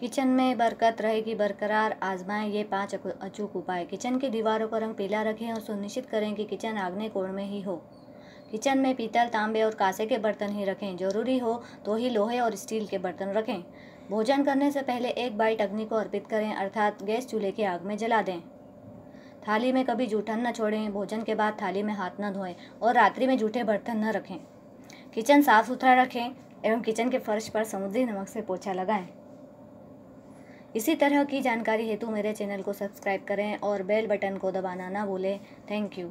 Kitchen में बरकत रहेगी, बरकरार आजमाएँ ये पाँच अचूक उपाय। किचन की दीवारों का रंग पीला रखें और सुनिश्चित करें कि किचन आग्नेय कोण में ही हो। किचन में पीतल, तांबे और कांसे के बर्तन ही रखें। ज़रूरी हो तो ही लोहे और स्टील के बर्तन रखें। भोजन करने से पहले एक बाइट अग्नि को अर्पित करें, अर्थात गैस चूल्हे की आग में जला दें। थाली में कभी जूठन न छोड़ें, भोजन के बाद थाली में हाथ न धोएँ और रात्रि में जूठे बर्तन न रखें। किचन साफ़ सुथरा रखें एवं किचन के फर्श पर समुद्री नमक से पोछा लगाएँ। इसी तरह की जानकारी हेतु मेरे चैनल को सब्सक्राइब करें और बेल बटन को दबाना ना भूलें। Thank you.